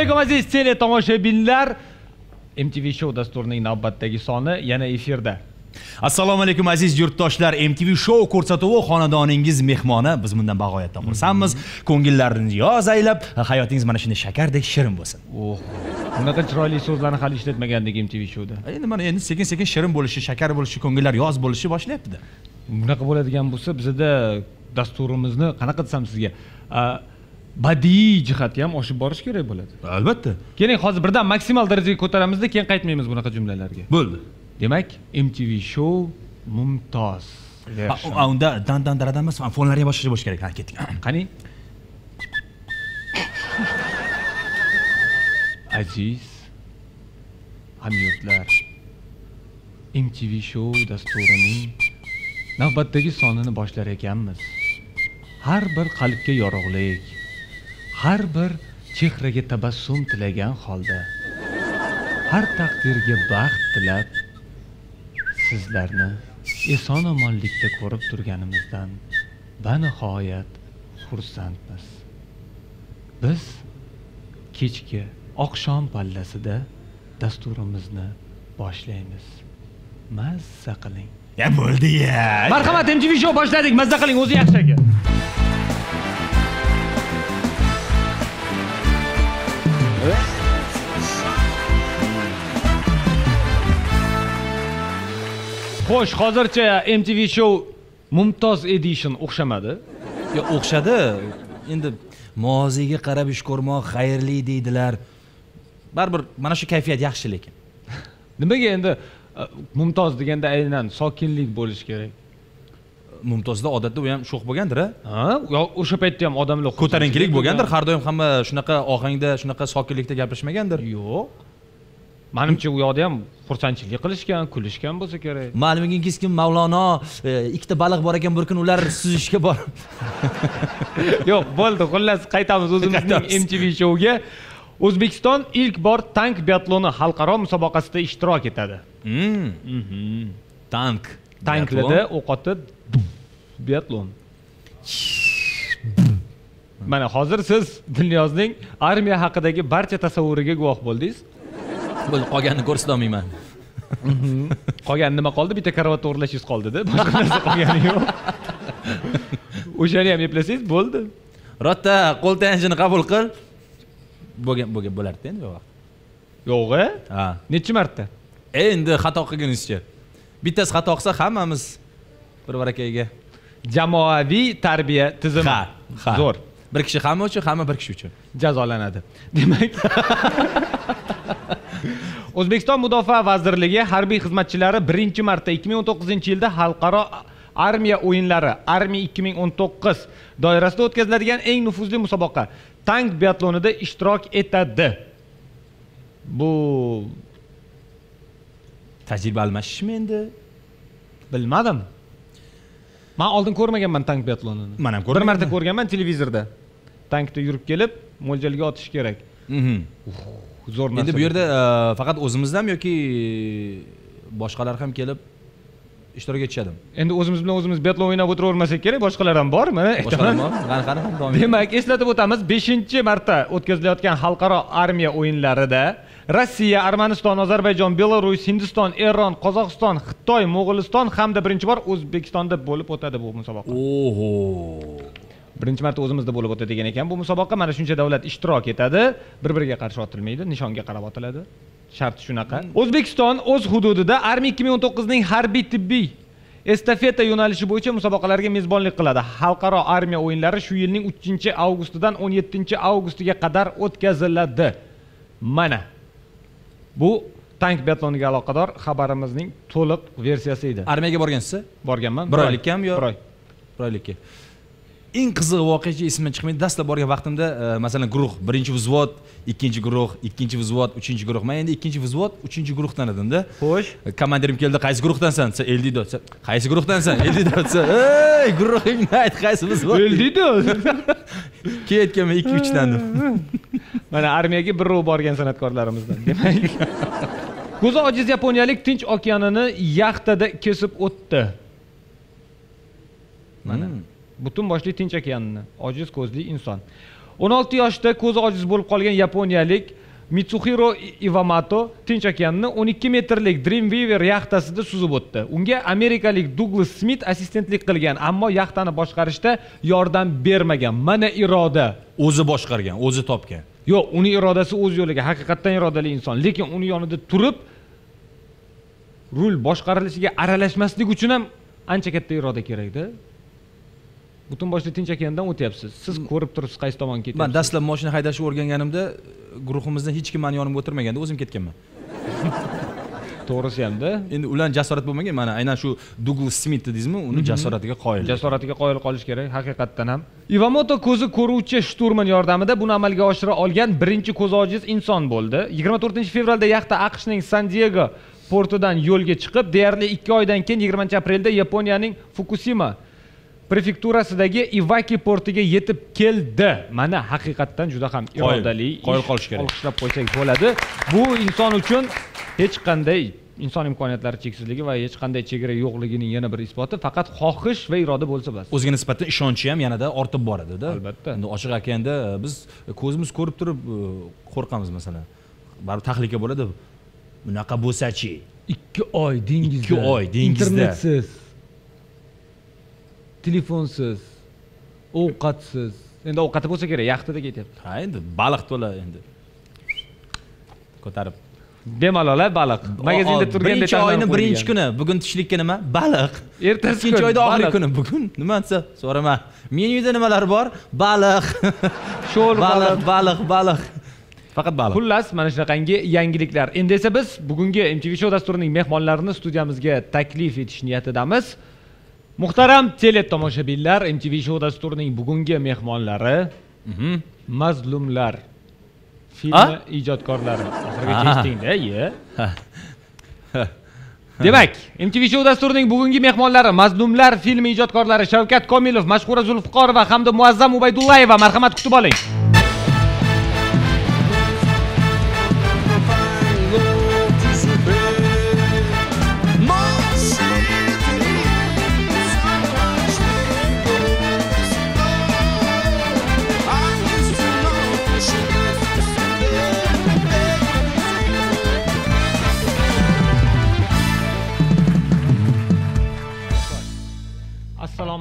alaykum aziz tele tomoshabinlar mtv show dasturining navbatdagi soni yana efirda. Assalomu alaykum aziz yurtdoshlar. Mtv show ko'rsatuvi xonadoningiz mehmoni. Biz bundan bag'oyatda xursandmiz. Ko'ngillarni yoz aylab hayotingiz mana shunday shakardek shirin bo'lsin. Oh. Bunaqa chiroyli so'zlarni hali ishlatmagandik mtv showda. Endi mana endi sekin sekin shirin bo'lishi shakar bo'lishi ko'ngillar yoz bo'lishi boshlayaptida. Bunaqa bo'ladigan bo'lsa bizada dasturimizni qanaqa desam sizga badiiy jihati ham oshib borishi kerak bo'ladi. Albatta. Keling hozir birdan maksimal darajaga ko'taramizda keyin qaytmaymiz bunaqa jumlalarga. Bo'ldi. Demak mtv show mumtoz. Unda dan dan daradan emas fonlari ham boshqacha bo'lishi kerak. Ha ketdik. Qani? Aziz hamyurtlar mtv show dasturining navbatdagi sonini boshlar ekanmiz. Har bir qalbga yorug'lik har bir chehraga tabassum tilagan holda har taqdirga baxt tilab sizlarni eson omonlikda ko'rib turganimizdan banihoyat xursandmiz. Biz kechki oqshom pallasida dasturimizni boshlaymiz. Mazza qiling. Ya bo'ldi ya. Marhamat mtv show boshladik. Mazza qiling o'zi yaxshi aka xo'sh hozircha mtv show mumtoz edition o'xshamadi. Yo o'xshadi. Endi moziyga qarab ish ko'rmoq xayrli deydilar. Baribir mana shu kayfiyat yaxshi lekin. Nimaga endi a, mumtoz deganda aynan sokinlik bo'lishi kerak? Mumtozda odatda u ham sho'x bo'lgandir a ha yo o'sha paytda ham odamlar ko'tarinkilik bo'lgandir har doim hamma shunaqa ohangda shunaqa sokinlikda gapirishmagandir yo'q manimcha u yoqda ham xursandchilik qilishgan kulishgan bo'lsa kerak. Ma'lumingiz kim mavlono e, ikkita baliq bor ekan bir kun ular suzishga borib yo'q bo'ldi xullas qaytamiz o'zimizning mtv shouga. O'zbekiston ilk bor tank biatloni xalqaro musobaqasida ishtirok etadi. Mm, tank tanklarda o'q otib biatlon. Mana hozir siz dilniyozning armiya haqidagi barcha tasavvuriga guvoh bo'ldingiz bo'ldi qolganini ko'rsata olmayman. Qolgani nima qoldi? Bitta karavot o'g'irlashingiz qoldida. Boshqa narsa qolgani yo'q. O'shani ham eplasangiz bo'ldi. Rotta qo'l tayanchini qabul qil. Bo'lgan bo'lgan bo'lardida endi vaqt. Yo'q a ha. Nechi marta? Endi xato qilgunizcha bittasi xato qilsa hammamiz bir barakayiga jamoaviy tarbiya tizimi. Ha ha. Zo'r. Bir kishi hamma uchun hamma bir kishi uchun. Jazolanadi. Demak o'zbekiston mudofaa vazirligi harbiy xizmatchilari birinchi marta 2019 yilda xalqaro armiya o'yinlari armiya 2019 doirasida o'tkaziladigan eng nufuzli musobaqa tank biatlonida ishtirok etadi. Bu tajriba almashishmi endi? Bilmadim. Man oldin ko'rmaganman tank biatlonini. Man ham bir marta ko'rmaganman. ko'rganman televizorda. Tankda yurib kelib mo'ljalga otish kerak. Zo'r narsa endi bu yerda e, faqat o'zimizdami yoki boshqalar ham kelib ishtirok etishadimi endi o'zimiz bilan o'zimiz biatlon o'ynab o'tiravermasak kerak boshqalar ham bor mana qani qani demak eslatib o'tamiz beshinchi marta o'tkazilayotgan xalqaro armiya o'yinlarida rossiya armaniston ozarbayjon belarus hindiston eron qozog'iston xitoy mo'g'uliston hamda birinchi bor o'zbekistonda bo'lib o'tadi bu musobaqa. Oho birinchi marta o'zimizda bo'lib o'tadigan ekan. Bu musobaqa mana shuncha davlat ishtirok etadi. Bir biriga qarshi otilmaydi nishonga qarab otiladi. Sharti shunaqa. O'zbekiston o'z hududida armiya 2019 ning harbiy tibbiy estafeta yo'nalishi bo'yicha musobaqalarga mezbonlik qiladi. Xalqaro armiya o'yinlari shu yilning 3 avgustidan 17 avgustiga qadar o'tkaziladi. Mana bu tank biatloniga aloqador xabarimizning to'liq versiyasi edi. Armiyaga borgansiz borganman. Bir oylikkami yo bir oy. Bir oylikka eng qiziq voqeacha esimdan chiqmaydi dastlab borgan vaqtimda e, masalan guruh. Birinchi vзвод ikkinchi guruh ikkinchi vзвод uchinchi guruh. Man endi ikkinchi vзвод uchinchi guruhdan edimda. Xo'sh. Komandirim keldi qaysi guruhdansan? Desa eldido desa qaysi guruhdansan? Eldido desa ey guruhingni ayt qaysi vзвод? Keyin aytganman ikki uchdan. Deb mana armiyaga bir rov borgan san'atkorlarimizdan demak. Ko'zi ojiz yaponiyalik tinch okeanini yaxtada kesib o'tdi. Mana. Hmm. Butun boshli tinch okeanni. Ojiz ko'zli inson. 16 yoshda ko'zi ojiz bo'lib qolgan yaponiyalik mitsuhiro ivamoto tinch okeanni 12 metrlik dreamweaver yaxtasida suzib o'tdi. Unga amerikalik duglas smit assistentlik qilgan ammo yaxtani boshqarishda yordam bermagan. Mana iroda. O'zi boshqargan o'zi topgan. Yo'q uni irodasi o'z yo'liga haqiqatdan irodali inson. Lekin uni yonida turib rul boshqarilishiga aralashmaslik uchun ham ancha katta iroda kerakda butun boshli tinch okeandan o'tyapsiz. Siz ko'rib turibsiz qaysi tomonga ketyapsiz? Man dastlab moshina haydashni o'rganganimda guruhimizdan hech kim mani yonimga o'tirmaganda o'zim ketganman. To'g'risi hamda endi ularni jasorat bo'lmagan mana aynan shu duglas smit dedingizmi uni jasoratiga qoyil jasoratiga qoyil qolish kerak haqiqatdan ham. Ivamoto ko'zi ko'ruvchi shturman yordamida buni amalga oshira olgan birinchi ko'zi ojiz inson bo'ldi. 24 fevralda yaxta aqshning san diego portidan yo'lga chiqib deyarli ikki oydan keyin 20 aprelda yaponiyaning fukusima prefekturasidagi ivaki portiga yetib keldi. Mana haqiqatdan juda ham irodali Qoyil ish. qolish kerak. olqishlab qo'ysak bo'ladi. Bu inson uchun hech qanday inson imkoniyatlari cheksizligi va hech qanday chegara yo'qligining yana bir isboti faqat xohish va iroda bo'lsa bas o'ziga nisbatan ishonchi ham yanada ortib boradida Albatta. endi ochiq aytganda biz ko'zimiz ko'rib turib e, qo'rqamiz masalan. Baribir tahlika bo'ladi. Bunaqa bo'lsachi? Ikki oy dengizda. Ikki oy dengizda. internetsiz telefonsiz ovqatsiz. Endi ovqati bo'lsa kerak yaxtada ketyapti. Ha endi baliq to'la endi. Ko'tarib. Bemalol a baliq. Magazinda turganda birinchi oyni birinchi kuni bugun tushlikka nima? Baliq. Ertasi ikkinchi oyda oxirgi kuni bugun nima desa so'rama. Menyuda nimalar bor? Baliq. Sho'r baliq baliq. baliq faqat baliq. Xullas mana shunaqangi yangiliklar. Endi esa biz bugungi mtv show dasturining mehmonlarini studiyamizga taklif etish niyatidamiz muhtaram tele tomoshabinlar mtv show dasturining bugungi mehmonlari Mhm. mazlumlar filmi ijodkorlari. Oxirigacha eshitdingda iye demak mtv show dasturining bugungi mehmonlari mazlumlar filmi ijodkorlari shavkat komilov mashhura zulfiqorova hamda muazzam ubaydullayeva marhamat kutib oling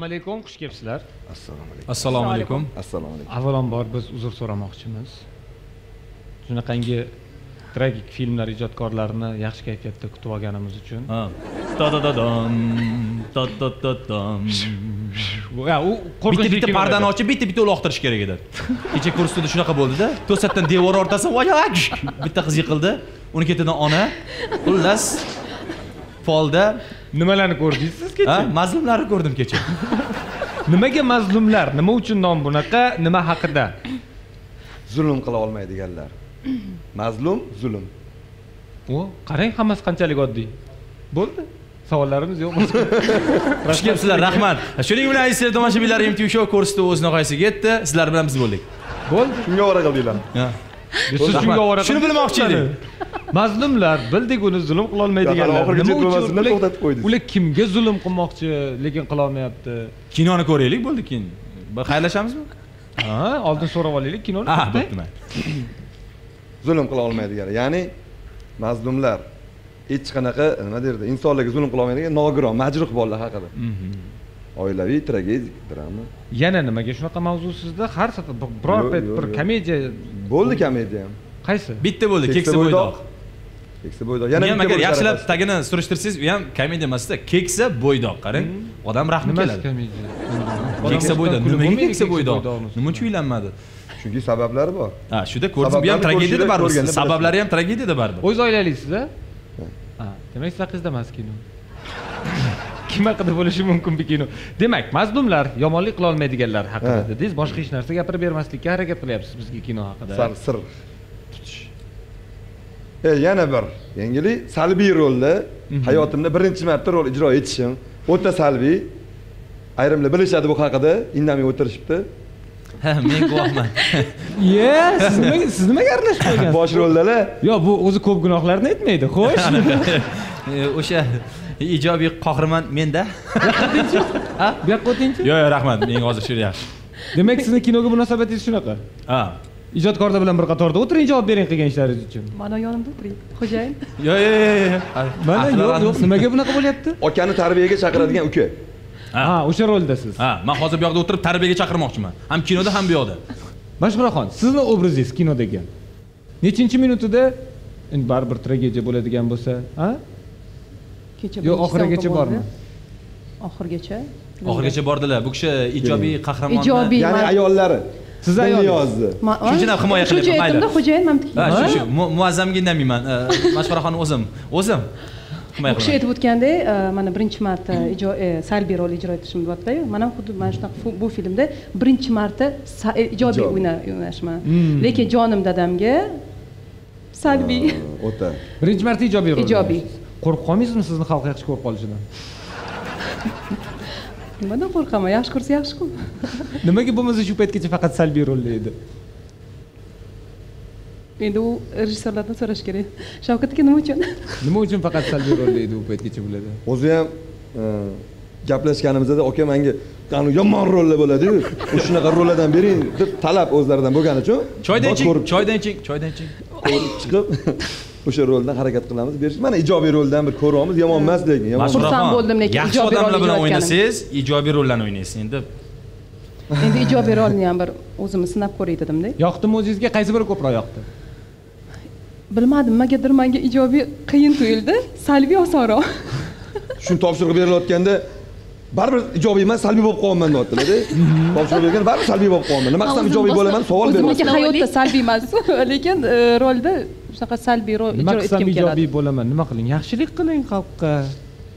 alaykum xush kelibsizlar. Assalomu alaykum. Assalomu alaykum. assalomu alaykum. Avvalambor biz uzr so'ramoqchimiz. Shunaqangi tragik filmlar ijodkorlarini yaxshi kayfiyatda kutib olganimiz uchun. U bitta qo'rqinchli bitta pardani ochib bitta bitta uloqtirish kerak edi. Kecha kursda shunaqa bo'ldida to'satdan devor o'rtasi bitta qiz yiqildi. Uni ketidan ona xullas folda nimalarni ko'rdingiz siz ha, kecha mazlumlarni ko'rdim kecha. Nimaga mazlumlar? Nima uchun nom bunaqa nima haqida? Zulm qila olmaydiganlar. Mazlum zulm. O qarang hammasi qanchalik oddiy. Bo'ldi. Savollarimiz yo'q. Xush kelibsizlar rahmat. Shuning bilan aziz tomoshabinlar mtv show ko'rsatuvi o'z nihoyasiga yetdi. Sizlar bilan biz bo'ldik. Bo'ldi. Shunga ovora qildinglar? Ha. Siz shunga ovora Shuni bilmoqchi edik. mazlumlar bildik uni zulm qilolmaydiganlar. Nima uchun to'xtatib qo'ydingiz. ular kimga zulm qilmoqchi lekin qilolmayapti? Kinoni ko'raylik bo'ldi keyin bir xayrlashamizmi ha oldin so'rab olaylik kinoni bo'pti mayli. zulm qila olmaydiganlar. Ya'ni mazlumlar hech qanaqa nima derdi insonlarga zulm qila olmaydigan nogiron majruh bolalar haqida. Oilaviy tragedik drama. Yana nimaga shunaqa mavzu sizda? Har safar bir- biror payt bir komediya bo'ldi komediya ham qaysi? Bitta bo'ldi keksa bo'ydoq. keksa bo'ydoq. Yana bitta agar yaxshilab tagini surishtirsangiz u ham komediya emasda keksa bo'ydoq qarang. Odam rahmi keladi. komediya keksa bo'ydoq. nimaga keksa bo'ydoq? nima uchun uylanmadi? Chunki sabablari bor. Ha shuda ko'rdim bu ham tragediyada baribir. sabablari ham tragediyada baribir. O'z a ha. Demak siz haqingizda emas kino kim haqida bo'lishi mumkin bu kino demak mazlumlar yomonlik qilolmaydiganlar haqida Ha. dedingiz. Boshqa hech narsa gapirib bermaslikka harakat qilyapsiz bizga kino haqida. Sir sir. Tutish e yana bir yangilik salbiy rolda hayotimda birinchi marta rol ijro etishim. O'ta salbiy. Ayrimlar bilishadi bu haqida. Indamay o'tirishibdi. Ha men guvohman. Ye siz nimaga aralashib qolgansiz bosh roldalar yo bu o'zi ko'p gunohlarni aytmaydi. Xo'sh o'sha ijobiy qahramon menda. Ha? Bu yoqqa o'tingchi? Yo'q yo'q rahmat. Menga hozir shu yaxshi. Demak sizni kinoga munosabatingiz shunaqa? Ha. Ijodkorlar bilan bir qatorda o'tiring javob bering qilgan ishlaringiz uchun. Mana yonimda o'tiring. Xo'jayin. Yo yo yo yo mana yo'q yo'q nimaga bunaqa bo'lyapti? Akani tarbiyaga chaqiradigan uka. Ha. ha o'sha roldasiz. Ha man hozir bu yoqda o'tirib tarbiyaga chaqirmoqchiman. Ham kinoda ham bu yoqda. Mashhuraxon sizni obrazingiz kinodagi. Nechinchi minutida endi baribir tragediya bo'ladigan bo'lsa ha kecha yo birinchi oxirigacha bormi oxirigacha. Oxirigacha bordilar. Bu kishi ijobiy qahramonni Ijobiy. ya'ni man- ayollari. Ayolingiz. Dilniyozni Ma- Shuncha ham himoya qilyapman, mayli. aytdimda xo'jayin man ha shu shu mu- muazzamga indamayman mashhuraxon o'zim. O'zim. Himoya u kishi aytib o'tgandek e, mana birinchi marta ijo e, salbiy rol ijro etishim deyaptiyu mana ham xuddi mana shunaqa bu filmda birinchi marta e, ijobiy Ijobiy. o'yna- o'ynashman lekin jonim dadamga salbiy. O'ta. Birinchi marta ijobiy rol Ijobiy. Qo'rqib qolmaysizmi sizni xalq yaxshi ko'rib qolishidan? Nimadan qo'rqaman? Yaxshi ko'rsa yaxshi-ku nimaga bo'lmasa shu paytgacha faqat salbiy rolda edi? Endi u rejissyorlardan so'rash kerak. Shavkat aka nima uchun? Nima uchun faqat salbiy rolda edi u paytgacha bo'ladi? O'zi ham e, gaplashganimizda aka menga qani yomon rollar bo'ladiyu shunaqa rollardan bering deb talab o'zlaridan bo'lgani uchun choydan iching choydan iching choydan iching chiqib o'sha roldan harakat qilamiz berish. Mana ijobiy roldan bir ko'ryapmiz yomon emas lekin yomon emas. Xursand bo'ldim, lekin yaxshi odamlar bilan o'ynasangiz ijobiy rollarni o'ynaysiz. Endi endi ijobiy rolni ham bir o'zimni sinab ko'ray dedimda. Yoqdimi o'zingizga qaysi biri ko'proq yoqdi? Bilmadim nimagadir manga ijobiy qiyin tuyuldi salbiy osonroq shuni topshiriq berilayotganda baribir ijobiy emas salbiy bo'lib qolyapman deyaptilarda topshiriq berganda baribir salbiy bo'lib qolyapman nima qilsam ijobiy bo'laman savol o'zimniki beryapti hayotda salbiy emas. Lekin e, rolda shunaqa salbiy rol nima ijro qilsam etgim ijobiy keladi. bo'laman. Nima qiling? Yaxshilik qiling xalqqa.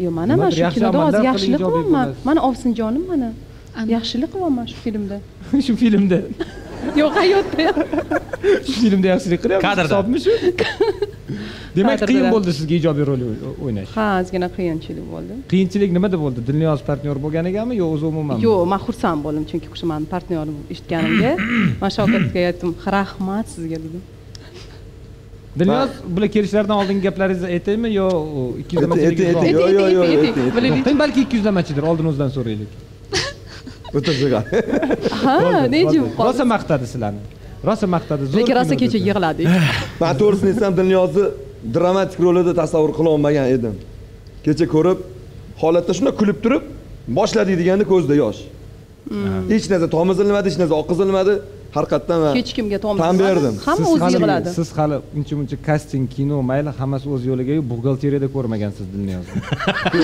Yo'q mana mana shu kinoda hozir yaxshilik ijobiy qilyapman mana ovsinjonim mana. Yaxshilik qilyapman shu filmda. Shu filmda. Yo'q hayotda. Shu filmda yaxshilik qilyapsiz Kadrda. hisobmi shu? Demak qiyin bo'ldi sizga ijobiy rol o'y- o'ynash. Ha ozgina qiyinchilik bo'ldi. Qiyinchilik nimada bo'ldi? Dilniyoz partnyor bo'lganigami yo o'zi umuman? Yo'q man xursand bo'ldim chunki o'sha mani partnyorim eshitganimga man shavkatga aytdim rahmat sizga dedim dilniyoz bular kelishlaridan oldingi gaplaringizni aytaymi yo ikki yuzlamachilik Yo, yo, yo, ayting, ayting, ayting. bilaylik. to'xtang balki ikki yuzlamachidir oldin o'zidan so'raylik o'ta sig'at ha ne jim rosa maqtadi sizlarni rosa maqtadi zo'r lekin rosa kecha yig'ladik man to'g'risini aytsam dilniyozni dramatik rolida tasavvur qilolmagan edim kecha ko'rib holatda shunday kulib turib boshladik deganda ko'zida yosh hech narsa tomizilmadi hech narsa oqizilmadi man hech kimga tan berdim. Hamma o'zi yig'ladi siz hali uncha muncha kasting kino mayli hammasi o'z yo'liga buxgalteriyada ko'rmagansiz dilniyozni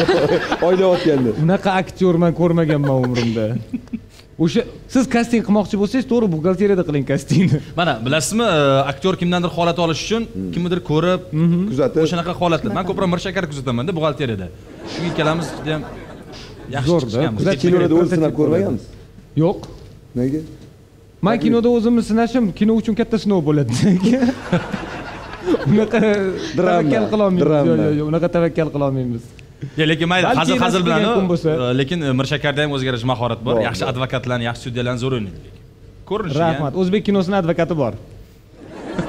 oylayotganda unaqa aktyorman ko'rmaganman umrimda. O'sha siz kasting qilmoqchi bo'lsangiz to'g'ri buxgalteriyada qiling kastingni mana bilasizmi e, aktyor kimdandir holat olish uchun kimnidir ko'rib kuzatib o'shanaqa holatlar. Man ko'proq mirshakar kuzatamanda buxgalteriyada. Shu ikkalamiz judayam yaxshi Kuzat- kinoda o'zi sinab ko'rmaganmiz? Yo'q. Nega man kinoda o'zimni sinashim kino uchun katta sinov bo'ladi. Unaqa tavakkal qilolmaymiz drama. yo'q yo'q yo'q unaqa tavakkal qilolmaymiz Ya, lekin mayli hazil hazil bilan bo'lsa. e, lekin e, mirshakarda ham o'zgarish mahorat bor. Yaxshi advokatlarni yaxshi sudyalarni zo'r o'ynaydi ko'rinishiga rahmat. o'zbek kinosini advokati bor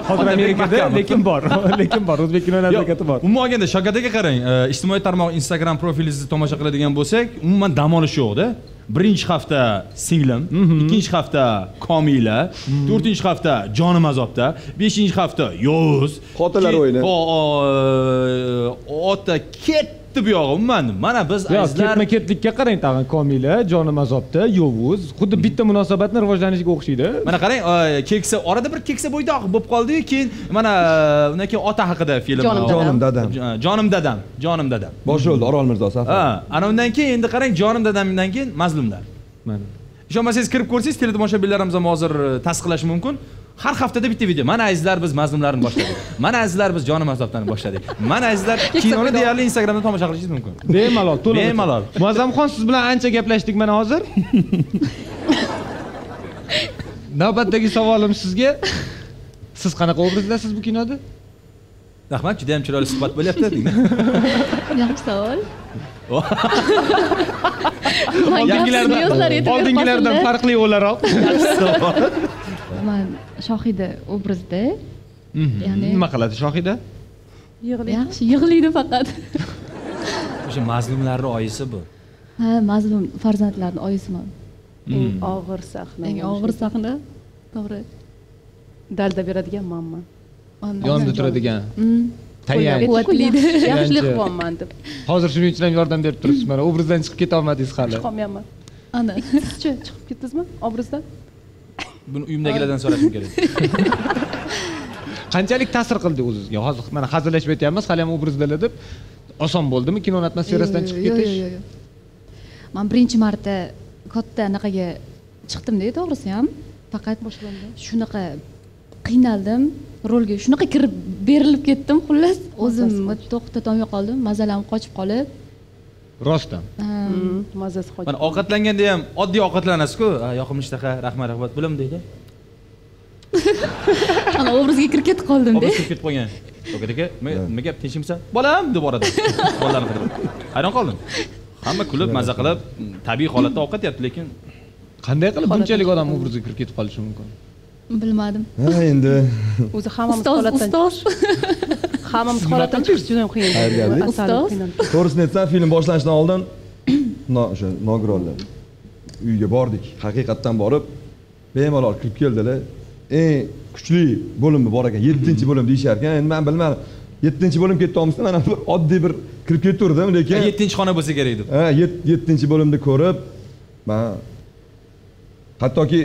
hozir amerikada lekin bor. Lekin bor o'zbek kinoni advokati bor. umuman olganda shavkat aka qarang e, ijtimoiy tarmoq instagram profilingizni tomosha qiladigan bo'lsak umuman dam olish yo'qda birinchi hafta singlim ikkinchi hafta komila to'rtinchi hafta jonim azobda beshinchi hafta yovuz. Qotillar o'yini. o- o- ketdi bu yog'i umuman. Mana biz yo'q azizlar ketma ketlikka qarang tag'in. Komila jonim azobda yovuz. Xuddi bitta munosabatni rivojlanishiga o'xshaydi. Mana qarang keksa orada bir keksa bo'ydoq bo'lib qoldiyu keyin mana undan keyin ota haqida film Jonim dadam. jonim dadam Jo- jonim dadam bosh rolda orol mirzo safar. Ha ana undan keyin endi qarang jonim dadamdan keyin mazlumlar. Mana. Ishonmasangiz kirib ko'rsangiz teletomoshabinlarimiz ham hozir tasdiqlashi mumkin har haftada bitta video. Mana azizlar biz mazlumlarni boshladik. Mana azizlar biz jonim azobdan boshladik. Mana azizlar kinoni deyarli instagramda tomosha qilishingiz mumkin. Bemalol to'liq Bemalol. muazzamxon siz bilan ancha gaplashdik mana hozir. Navbatdagi savolim sizga. Siz qanaqa obrazdasiz bu kinoda? Rahmat juda yam chiroyli suhbat bo'lyapti yaxshi savol. Oldingilardan farqli o'laroq man shohida obrazda ya'ni nima qiladi shohida? Yig'laydi yaxshi yig'laydi faqat. O'sha mazlumlarni oyisi bu. Ha mazlum farzandlarni oyisiman eng og'ir sahna eng og'ir sahna to'g'ri. Dalda beradigan mamma Ondan- yonida turadigan. Mm. tayanch. Quvvatli. yaxshi Yanchi. qilibman deb. Hozir shuning uchun ham yordam berib turibsiz mana. Obrazdan chiqib ketolmadingiz hali. Chiqolmayapman. Ana. Sizchi chiqib ketdingizmi obrazdan buni uyimdagilardan so'rashim kerak. Qanchalik ta'sir qildi o'zizga hozir mana hazillashib aytyapmiz hali ham obrazdalar deb oson bo'ldimi kinoni atmosferasidan chiqib ketish? yo'q, yo'q, yo'q. man birinchi marta katta anaqaga chiqdimda to'g'risi ham. Faqat shunaqa qiynaldim rolga shunaqa kirib berilib ketdim xullas. O'zim to'xtatolmay qoldim mazalam qochib qolib rostdan. Ehm, Mm, mazasi qochib mana ovqatlanganda ham oddiy ovqatlanasiz-ku. "Ha, yoqimli ishtaha rahmat rahmat. Bilim deydi. Ana obrazga kirib ketib qoldimda kirib ketib qolgan. Dokat aka "Ma- nima gap tinchmisan bolam deb boradi. Bolalarni qilib hayron qoldim. Hamma kulib maza qilib tabiiy holatda ovqat yeyapti lekin qanday qilib? Bunchalik odam obrazga kirib ketib qolishi mumkin bilmadim. Ha endi o'zi hammamiz ustoz holatdan ustoz. Hammamiz holatdan chiqish juda ham qiyin Ustoz. to'g'risini aytsam film boshlanishidan oldin o'sha nogironlar uyga bordik. Haqiqatdan borib bemalol kirib keldilar. Eng kuchli bo'limni bor ekan yettinchi bo'lim deyishar ekan endi man bilmadim yettinchi bo'lim ketolmasa mana bir oddiy bir kirib ketaverdim lekin yettinchi xona bo'lsa kerak deb. Ha yet- yettinchi bo'limni ko'rib man hattoki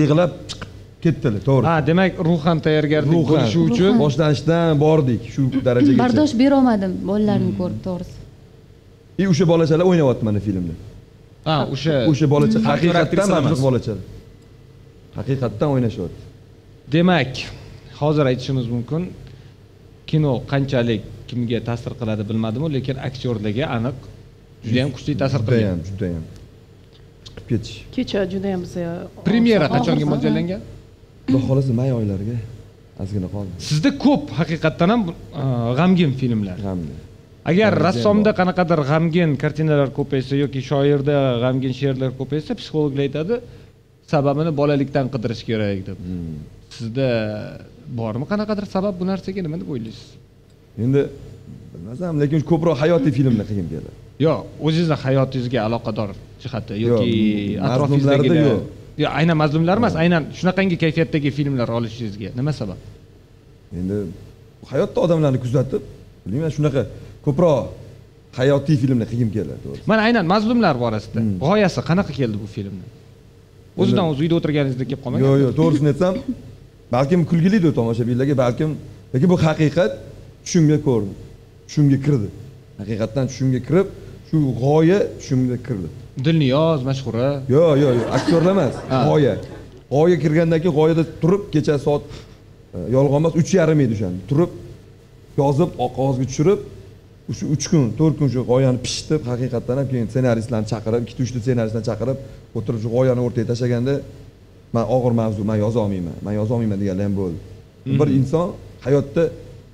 yig'lab chiqib ketdilar to'g'ri. Ha demak ruhan tayyorgarlik ruhan bo'lishi uchun boshlanishdan bordik shu darajagacha. Bardosh berolmadim bolalarni ko'rib to'g'risi. И o'sha bolachalar o'ynayapti mana filmda. Ha o'sha o'sha bolacha Aktyor, haqiqatdan mana emas. shu bolachalar. Haqiqatdan o'ynashyapti. Demak hozir aytishimiz mumkin. Kino qanchalik kimga ta'sir qiladi bilmadimu lekin aktyorlarga aniq juda ham kuchli ta'sir qilgan. Judayam judayam. Chiqib ketish. Kecha juda ham biza premyera qachonga mo'ljallangan xudo xohlasa may oylariga ozgina qoldi. Sizda ko'p haqiqatdan ham e, g'amgin filmlar. G'amni agar G'amgin rassomda qanaqadir g'amgin kartinalar ko'paysa yoki shoirda g'amgin she'rlar ko'paysa psixologlar aytadi sababini bolalikdan qidirish kerak deb. Hmm. sizda bormi qanaqadir sabab bu narsaga nima deb o'ylaysiz endi bilmasam lekin ko'proq hayotiy filmlar qilgim keladi yo o'zizni hayotingizga aloqador jihati Yo'q, yoki mazlumlarda atrofingizdagilar yo'q. Yo aynan mazlumlar emas aynan shunaqangi kayfiyatdagi filmlar olishingizga nima sabab? Endi hayotda odamlarni kuzatib bilmayman shunaqa ko'proq hayotiy filmlar qilgim keladi to'g'risi. Mana aynan mazlumlar borasida Hmm. g'oyasi qanaqa keldi bu filmni? O'zidan o'zi uyda o'tirganingizda kelib qolmagan yo'q yo'q to'g'risini aytsam balkim kulgilidir tomoshabinlarga balkim lekin bu haqiqat tushimga ko'rdi tushimga kirdi. Haqiqatdan tushimga kirib shu g'oya tushimga kirdi. Dilniyoz mashhura yo'q yo'q yo'q aktyorlar emas g'oya. G'oya kirgandan keyin g'oyada turib kecha soat e, yolg'on emas uch yarim edi o'shanda. Turib yozib qog'ozga tushirib shu uch kun to'rt kun shu g'oyani pishitib haqiqatdan ham keyin ssenaristlarni chaqirib ikkita uchta ssenaristlarni chaqirib o'tirib shu g'oyani o'rtaga tashlaganda man og'ir mavzu man yozolmayman man yozolmayman deganlar ham bo'ldi. Bir inson hayotda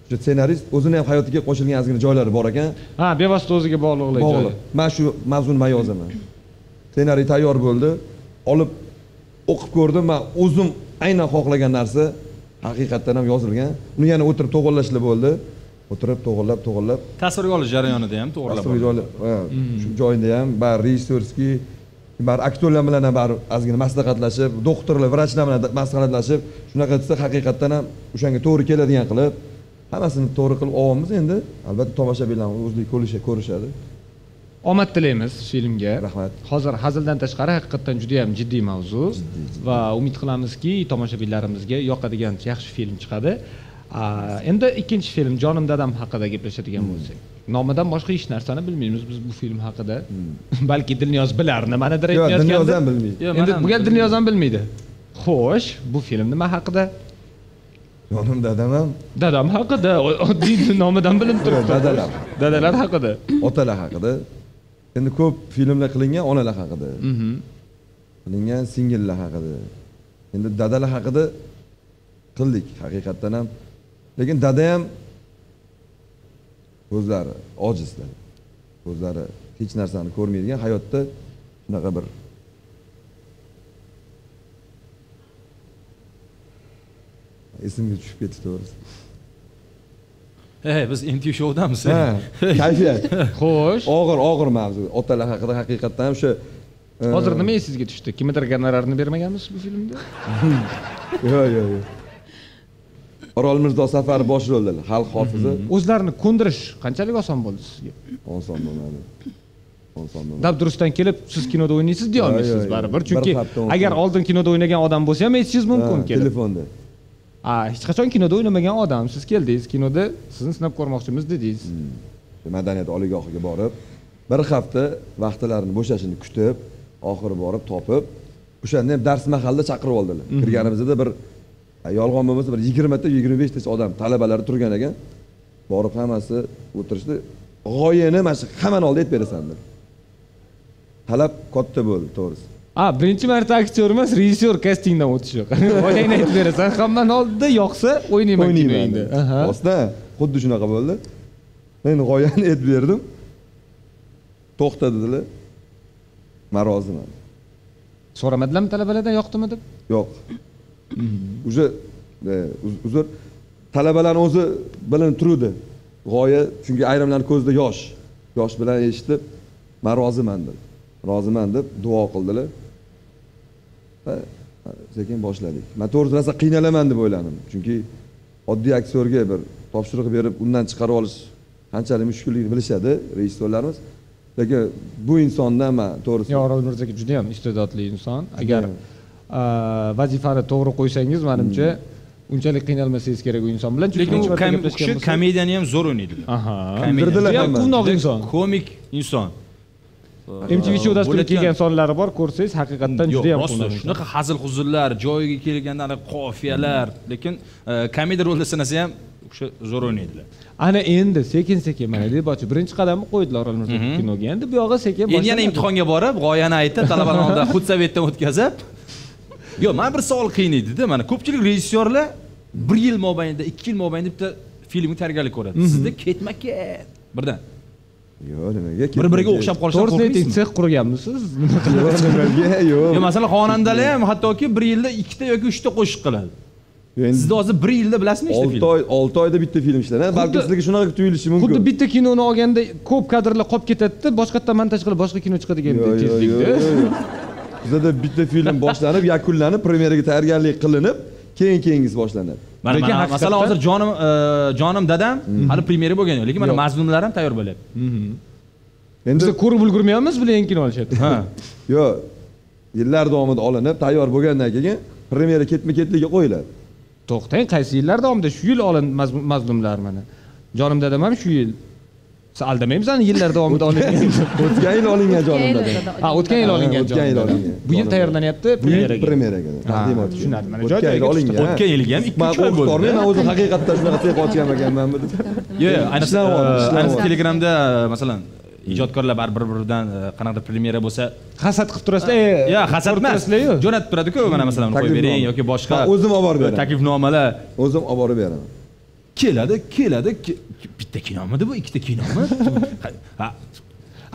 o'sha ssenarist o'zini ham hayotiga qo'shilgan ozgina joylari bor ekan. Ha bevosita o'ziga bog'liqlik bog'liq. Man shu mavzuni man yozaman ssenariy tayyor bo'ldi. Olib o'qib ko'rdim. Man o'zim aynan xohlagan narsa haqiqatdan ham yozilgan. Uni yana o'tirib to'g'irlashlar bo'ldi. O'tirib to'g'irlab to'g'irlab. Tasvirga olish jarayonida ham joylab ha, shu joyida ham bari rejissyorskiy bari aktyorlar bilan ham bari ozgina maslahatlashib doktorlar vrachlar bilan maslahatlashib shunaqa desa haqiqatdan ham o'shanga to'g'ri keladigan qilib hammasini to'g'ri qilib olyapmiz endi albatta tomoshabinlar o'zlari ko'rishi ko'rishadi. Omad tilaymiz filmga. Rahmat. hozir hazildan tashqari haqiqatdan juda ham jiddiy mavzu va umid qilamizki tomoshabinlarimizga yoqadigan yaxshi film chiqadi. Endi ikkinchi film jonim dadam haqida gaplashadigan bo'lsak. Nomidan boshqa hech narsani bilmaymiz biz bu film haqida. Balki dilniyoz bilar nimanidir yo'q dunyoda ham bilmaydi. Yo'q, endi bu gal dilniyoz ham bilmaydi. Xo'sh bu film nima haqida jonim dadam ham dadam haqida oddiy nomidan bilinib turibdi. Dadalar. Dadalar haqida. Otalar haqida. Endi ko'p filmlar qilingan onalar haqida. Mhm. qilingan singillar haqida. Endi dadalar haqida qildik haqiqatdan ham. Lekin dada ham ko'zlari ojizlar. Ko'zlari hech narsani ko'rmaydigan hayotda shunaqa bir esimga tushib ketdi to'g'risi Hey, biz NTV showdamiz. ha kayfiyat xo'sh og'ir og'ir mavzu otalar haqida haqiqatdan ham o'sha hozir nima esingizga tushdi kimnidir gonorarini bermaganmisiz bu filmda yo'q yo'q yo'q orol mirzo safari bosh rolda xalq hofizi o'zlarini ko'ndirish qanchalik oson bo'ldi sizga oson bo'lmadi oson bo'lmadi dabdurustdan kelib siz kinoda o'ynaysiz deya Yo'q, olmaysiz yo'q, baribir chunki agar oldin kinoda o'ynagan odam bo'lsa ham aytishingiz mumkin telefonda hech qachon kinoda o'ynamagan odam siz keldingiz kinoda sizni sinab ko'rmoqchimiz dedingiz. Madaniyat oliygohiga borib bir hafta vaqtlarini bo'shashini kutib oxiri borib topib o'shanda ham dars mahalida chaqirib oldilar. Kirganimizda bir yolg'on bo'lmasa bir yigirmata yigirma beshtacha odam talabalar turgan ekan borib hammasi o'tirishdi. G'oyani mana shu hammani oldida aytib berasan dedi talab katta bo'ldi to'g'risi a birinchi marta aktyor emas rejissyor kastingdan o'tish yo'q oyangni aytib berasan hammani oldida yoqsa o'ynayman o'ynayman rostdan xuddi shunaqa bo'ldi. Men g'oyani aytib berdim. To'xta dedilar. Man roziman so'ramadilarmi talabalardan yoqdimi deb? Yo'q. Уже uz- uzr. Talabalarni o'zi bilinib turuvdi. G'oya chunki ayrimlarni ko'zida yosh. Yosh bilan eshitib man roziman dedi. Roziman deb duo qildilar sekin boshladik. Man to'g'risi rosa qiynalaman deb o'yladim. Chunki oddiy aktyorga bir topshiriq berib undan chiqarib olish qanchalik mushkulligini bilishadi rejissyorlarimiz. Lekin bu insondan man to'g'risi yo orol mirzo aka judayam iste'dodli inson. Agar vazifani to'g'ri qo'ysangiz manimcha unchalik qiynalmasangiz kerak u inson bilan. Chunki lekin u kishi komediyani ham zo'r o'ynaydi. Aha. Komediya. Bildirdilar judayam hamma. quvnoq Juda inson. Komik inson mtv showdasida Bo'layotgan- kelgan sonlari bor ko'rsangiz haqiqatdan rosti quvnoq inson. shunaqa hazil huzullar joyiga kelganda anaqa qofiyalar lekin komediya rolda sanasa ham kishi zo'r o'ynaydilar ana endi sekin sekin mana debochi birinchi qadamni qo'ydilar orol mirzo kinoga endi bu yog'i sekin endi yana imtihonga borib g'oyani aytib talabalar oldida xudsovetdan o'tkazib. Yo'q mana bir savol qiynaydida mana ko'pchilik rejissyorlar bir yil mobaynida ikki yil mobaynida bitta filmga tayyorgarlik ko'radi sizda ketma ket birdan yo'q nimaga bir biriga o'xshab qolishdan qo'rqmaysizmi? Sex qurganmisiz? Yo'q nimaga? Yo'q yo masalan xonandalar ham hattoki bir yilda ikkita yoki uchta qo'shiq qiladi. Sizda hozir bir yilda bilasizmi ishta olti oy olti oyda bitta film ishlanadi balki sizlarga shunaqa tuyulishi mumkin. Xuddi bitta kinoni olganda ko'p kadrlar qolib ketadida boshqa yerdan montaj qilib boshqa kino chiqadigan tezlikda. bizada bitta film boshlanib yakunlanib premyeraga tayyorgarlik qilinib keyin keyingisi boshlanadi mana Lekin mana masalan hozir jonim e, jonim dadam hali premyera bo'lgani yo'q lekin mana Yo'q. mazmunlar ham tayyor bo'lyapti. Endi biz ko'rib ulgurmayapmiz bular yangi kino olishadi ha. Yo'q yillar davomida olinib tayyor bo'lgandan keyin premyera ketma ketligiga qo'yiladi. To'xtang qaysi yillar davomida shu yil olin mazlumlar mana? Jonim dadam ham shu yil siz aldamaymiz ani yillar davomida olingan. O'tgan yil olingan jonimda ha o'tgan yil olingan o'tgan yil olingan. bu yil tayyorlanyapti premyeraga premyeraga taqdimot tushunadi. Mana joy-joyiga olingan. o'tgan yilga ham ikki uch oy bo'ldi. man o'zim haqiqatdan shunaqa sex ochgan ekanmanmi deb yo'q ayniqsa ayniqsa telegramda masalan ijodkorlar baribir bir biridan e, qanaqadir premyera bo'lsa hasad qilib turasizlar. E, yo hasad emas. jo'natib turadiku mana masalan qo'yib bering yoki boshqa o'zim olib borib beraman. taklifnomalar. O'zim olib borib beraman keladi keladi ke- bitta kinomidi bu ikkita kinomi ha.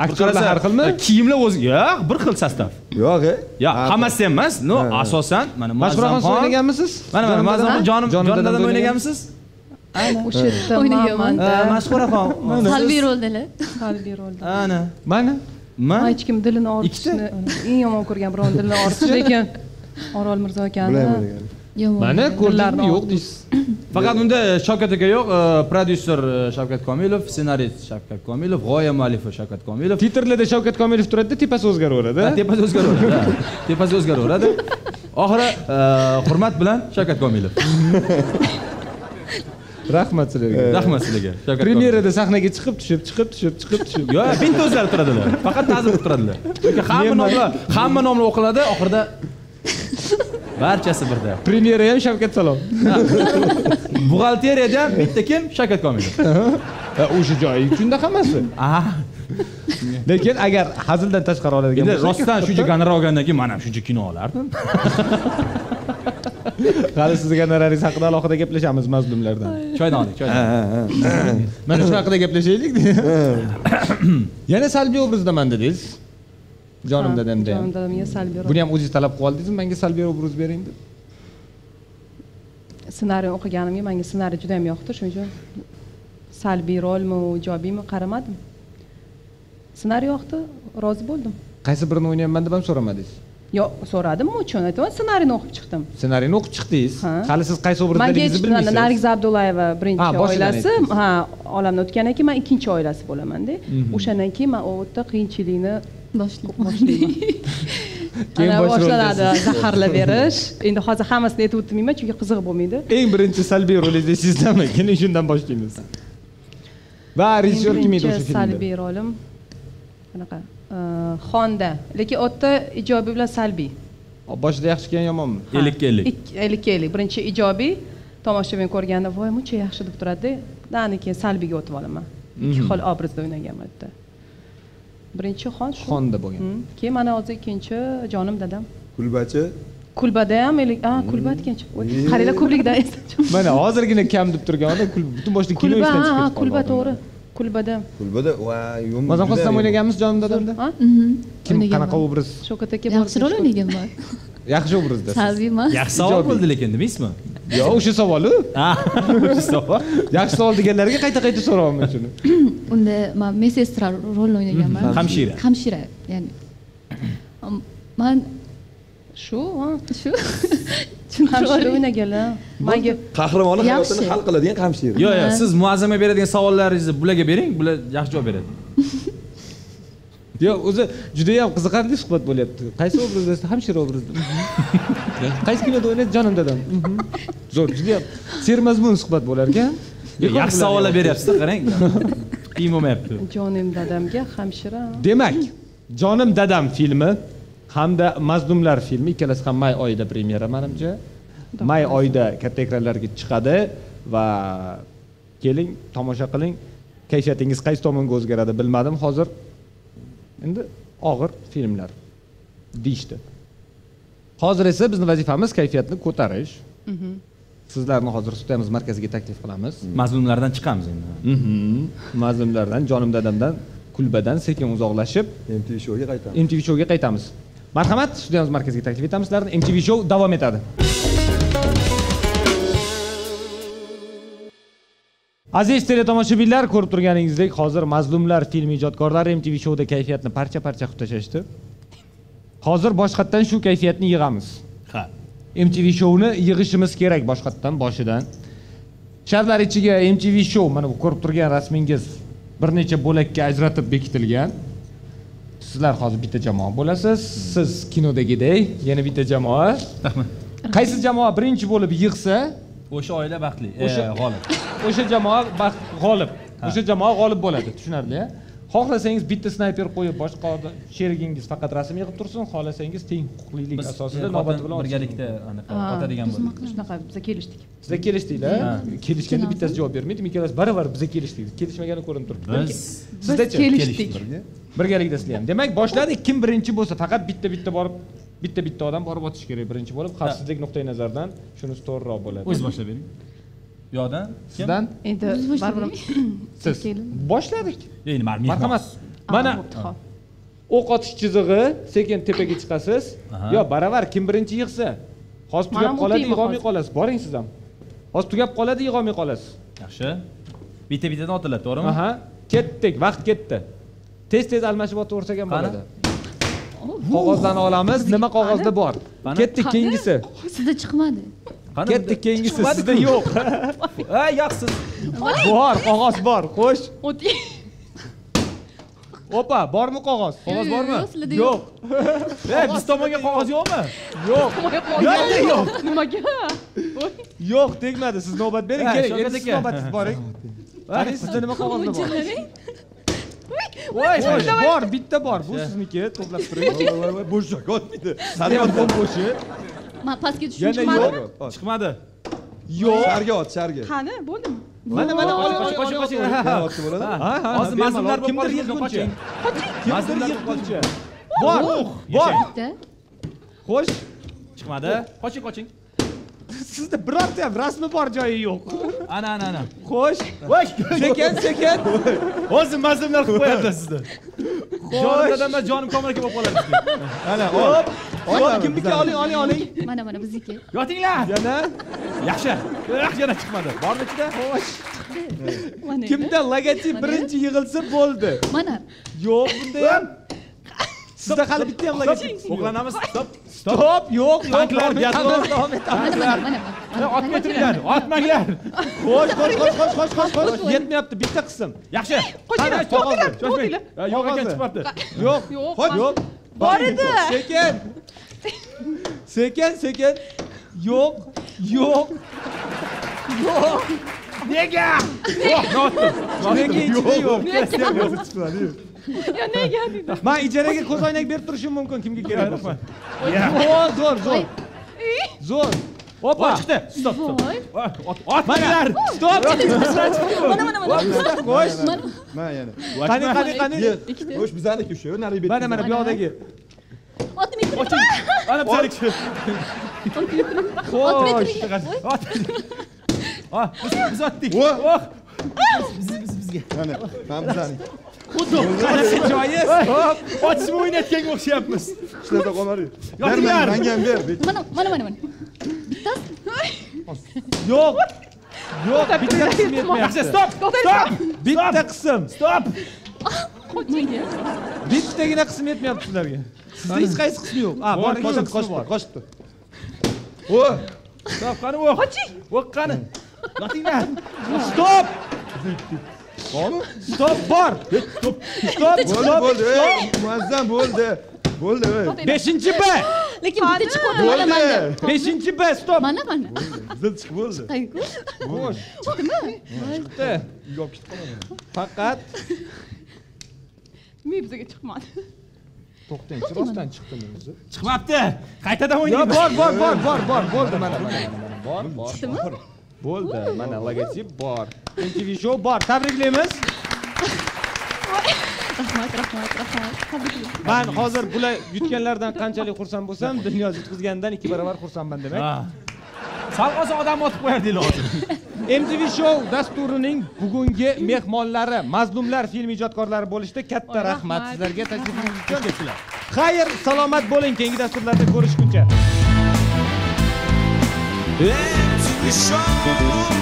Aktyorlar har xilmi e, kiyimlar o'zi yo'q bir xil sostav yo'q e. Yo'q Ha, hammasi ham emas no asosan mana mashhuraxon o'ynaganmisiz? Mana mana Muazzamxon jonim Jonim jonim dadam dadam o'ynagan. o'ynaganmisiz? O'sha yerda O'ynaganman. mashhuraxon salbiy roldalar salbiy rolda ana. Mana man hech kim dilini og'ritishni eng yomon ko'rgan birovni dilini og'ritish lekin orol mirzo akani mana ko'rdingmi yo'q. deysiz. Faqat unda shavkat aka yo'q e, prodyuser e, shavkat komilov ssenarist shavkat komilov g'oya muallifi shavkat komilov. Titrlarda shavkat komilov turadida tepasi o'zgaraveradi Ha, tepasi o'zgaraveradi tepasi o'zgaraveradi oxiri e, hurmat bilan shavkat komilov. Rahmat sizlarga. Rahmat sizlarga shavkat premyerada sahnaga chiqib tushib chiqib tushib chiqib tushib. Yo'q bitta o'zlari turadilar. Faqat ta'zim qilib turadilar. Yoki hamma nomlar hamma nomlar o'qiladi oxirida barchasi birda premyera ham shavkat salom. Buxgalteriyada ham bitta kim? Shavkat komilov. Ha, o'sha joyi uchunda hammasi. Lekin agar hazildan tashqari oladigan bo'lsak rostdan shuncha gonorar olgandan keyin man ham shuncha kino olardim. Hali sizni gonoraringiz haqida alohida gaplashamiz mazlumlardan. Choydan oling choydan mana shu haqida gaplashaylik. Yana salbiy obrazdaman dedingiz jonim dadamda ham jonim dadamga salbiy buni ham o'zingiz talab qilib oldingizmi menga salbiy obraz bering deb. Ssenariy o'qiganimga menga ssenariy juda yam yoqdi shuning uchun salbiy rolmi ijobiymi qaramadim. Ssenariy yoqdi rozi bo'ldim. Qaysi birini o'ynayapman deb ham so'ramadingiz? Yo'q so'radim uchun aytaman ssenariyni o'qib chiqdim. Ssenariyni o'qib chiqdingiz? Ha. hali siz qaysi manga obrazdaligingizni bilmaysiz. Nargiza abdullayeva birinchi oilasi. ha olamdan o'tgandan keyin man ikkinchi oilasi bo'lamanda. Mhm. o'shandan keyin man u yerda qiyinchilikni boshlayman. Boshlayman. Keyin ana bosh boshlanadi berish. Endi hozir hammasini aytib o'tmayman chunki qiziq bo'lmaydi eng birinchi salbiy rolingiz sizdami keyin shundan boshlaymiz. Va rejissyor kim edi o'sha filmda? salbiy rolim qanaqa? E, xonda lekin u yerda ijobiy bilan salbiy. Boshida yaxshi kelgan yomonmi? Ellikka ellik ik- ellikka ellik birinchi ijobiy. Tomoshabin ko'rganda voy muncha yaxshi deb turadida dan keyin salbiyga o'tib olaman. Ikki Mhm. xil obrazda o'ynaganman u yerda birinchi xon shu. Xonda bo'lgan. Keyin mana hozir ikkinchi jonim dadam. Kulbachi. Kulbada ham a kulba aytgancha Voy, qaranglar ko'pligidan esladim mana hozirgina kam deb turgan odam kul- butun boshli kino kulba esdan ha chiqib ketib kulba to'g'ri. Kulbada. Kulbada va siz ham o'ynaganmisiz jonim dadamda ha? Mhm. kim qanaqa obraz? Shavkat aka yaxshi rol o'ynaganman yaxshi obrazda salbiy emas. Yaxshi savol bo'ldi lekin demaysizmi yo'q o'sha savolu. O'sha savol. Yaxshi savol deganlarga qayta qayta so'rayapman shuni. Unda man medsestra rolini o'ynaganman hamshira. Hamshira ya'ni. Man shu shu. Hamshira. o'ynaganlar. Manga qahramoni hayotini hal qiladigan hamshira. Yo'q yo'q siz muazzamaga beradigan savollaringizni bularga bering bular yaxshi javob beradi yo'q o'zi judayam qiziqarli suhbat bo'lyapti. Qaysi obrazda hamshira obrazda qaysi kinoda o'ynaydi? Jonim dadam Mhm. zo'r judayam sermazmun suhbat bo'lar ekan yaxshi savollar beryapsiz qarang. Qiyin bo'lmayapti. Jonim dadamga hamshira. Demak jonim dadam filmi hamda mazlumlar filmi ikkalasi ham may oyida premyera manimcha. May oyida katta ekranlarga chiqadi va keling tomosha qiling. Kayfiyatingiz qaysi tomonga o'zgaradi bilmadim hozir endi og'ir filmlar deyishdi. Hozir esa bizni vazifamiz kayfiyatni ko'tarish. Sizlarni hozir sudamiz markaziga taklif qilamiz. Mazlumlardan chiqamiz endi. Mhm. mazlumlardan jonim dadamdan kulbadan sekin uzoqlashib mtv showga qaytamiz. MTV showga qaytamiz. Marhamat studiyamiz markaziga taklif etamiz. Sizlarni MTV show davom etadi aziz teletomoshabinlar ko'rib turganingizdek hozir mazlumlar filmi ijodkorlari MTV showda kayfiyatni parcha parcha qilib tashlashdi hozir boshqatdan shu kayfiyatni yig'amiz. Ha. MTV showni yig'ishimiz kerak boshqatdan boshidan. Shartlar ichiga MTV show mana bu ko'rib turgan rasmingiz bir necha bo'lakka ajratib bekitilgan. Sizlar hozir bitta jamoa bo'lasiz. Siz kinodagidek yana bitta jamoa. Qaysi jamoa birinchi bo'lib yig'sa o'sha oila baxtli. O'sha- g'olib. o'sha jamoa baxt g'olib. O'sha jamoa g'olib bo'ladi tushunarli xohlasangiz bitta snayper qo'yib boshqa sherigingiz faqat rasm yig'ib tursin xohlasangiz teng huquqlilik asosida navbati bilan birgalikda anaqa otadigan bo'ldik. shunaqa biza kelishdik. Sizlar kelishdinglar kelishganda bittasi javob bermaydi ikkalasi baravar biza kelishdik. Kelishmagani ko'rinib turibdi. Biz biz sizdachi? kelishdik. Birgalikda sizlar ham demak boshladik kim birinchi bo'lsa faqat bitta bitta borib bitta bitta odam borib otishi kerak birinchi bo'lib. Xavfsizlik nuqtai nazaridan shunisi to'g'riroq bo'ladi. O'zingiz boshlab bering. Bu yoqdan sizdan? Endi siz. Boshladik. Endi marhamat mana o'q otish chizig'i sekin tepaga chiqasiz. Yo baravar kim birinchi yig'sa? Hozir tugab qoladi yig'olmay qolasiz. Boring siz ham. Hozir tugab qoladi yig'olmay qolasiz. Yaxshi. Bitta bittadan otiladi to'g'rimi? Aha. Ketdik vaqt ketdi. Tez tez almashib otaversak ham bo'ladi qog'ozlarni olamiz. Nima qog'ozda bor? Ketdik keyingisi. Sizda chiqmadi. Qani? Ketdik keyingisi. Sizda yo'q. Ha yoqsiz bor qog'oz bor. Xo'sh. O'ting opa bormi qog'oz? Qog'oz bormi? Yo'q, sizlarda yo'q. e biz tomonga qog'oz yo'qmi yo'q yo'q. Nimaga? Yo'q tegmadi. Siz navbat bering. Keling endi siz navbatingiz boring. Qarang sizda nima qog'ozda bor voy bor bitta bor bu sizniki to'plab turing bo'sh joy olmaydi telefon bo'shi man pastga chiqmadim yo'q chiqmadi yo'q sharga ot sharga qani bo'ldimi mana mana qoching qoching otsa bo'ladi ha ha hozir bo'lib kimdir yig'guncha qoching. kimdir yig'guncha bor bor bitta xo'sh chiqmadi qoching qoching sizda birorta ham rasmi bor joyi yo'q. Ana ana ana. Xo'sh. Voy sekin sekin hozir mazlumlar qilib qo'yapti sizni. Jonim xo'sh dadamdan jonim komil aka bo'lib qoladi ana hop kimniki? oling oling oling. Mana mana bizniki. Yotinglar. Yana? Yaxshi. Yana chiqmadi. Bormi ichida? Xo'sh. Kimda logotip birinchi yig'ilsa bo'ldi. Mana. Yo'q bunda ham sizda hali bitta ham logotip O'qlanamiz. Stop. stop. Yo'q yo'q Tanklar, davom et, biatlon. davom et, davom et. mana mana mana mana Otmay turinglar, otmanglar. xo'sh xo'sh xo'sh xo'sh xo'sh xo'sh xo'sh yetmayapti bitta qism Yaxshi. qani to'xtinglar, Shoshmang. to'xtinglar. Ha, Yo'q ekan Qog'ozi. chiqmabdi. yo'q Yo'q, Xo'sh, man- yo'q Bor edi. sekin sekin sekin yo'q yo'q yo'q Nega? nega ichida yo'q yo nega deydi man ijaraga ko'zoynak berib turishim mumkin kimga kerak bo'lsa zo'r zo'r zo'r. Zo'r. Opa. Voy chiqdi. Stop, stop. Otmanglar. stop. Mana mana mana. Qo'sh mana. Yana qani qani qani ikkita o'sh bizaniki shu narigi bet mana mana bu yoqdagi turibdi Ana bizaniki. otmay xo'sh. Ha, biz biz otdik. Voy. Oh. mana mana bizaniki qanaqa joyi stop Otishma o'ynayotganga o'xshayapmiz. ishlarda qolmadi Yotinglar. manga ham ber bet mana mana mana mana bittasi yo'q yo'q bitta qism Yaxshi, yetmayapti stop. Stop. bitta qism Stop. menga bittagina qism yetmayapti sizlarga sizda hech qaysi qismi yo'q a bor qo'shibdi qo'shibdi qo'shibdi qo'shibdi qo'shibdi voy Stop, qani o'q. O'q qani. Yotinglar. stop bormi stop bor stop stop bo'ldi muazzam bo'ldi bo'ldi beshinchi b. Lekin bitta chiqyapti mana manda bo'ldi beshinchi b stop. Mana mana zil chiqib bo'ldi xo'sh chiqdimi chiqdi uyga olib ketib qolaman faqat men bizaga chiqmadi to'xtangchi rostdan chiqdimi o'zi Chiqmabdi. Qaytadan o'ynaymiz. bor bor bor bor bor bo'ldi mana mana mana bor bor chiqdimi bo'ldi mana logotip bor MTV show bor tabriklaymiz rahmat rahmat rahmat tabriklar man hozir bular yutganlaridan qanchalik xursand bo'lsam dunyoz yutqizganidan ikki barobar xursandman demak. Sal qolsa odam otib qo'yardinglar hozir. MTV Show dasturining bugungi mehmonlari mazlumlar film ijodkorlari bo'lishdi. Katta rahmat sizlarga tashrifingiz uchun. Xayr, salomat bo'ling. Keyingi dasturlarda ko'rishguncha. MTV Show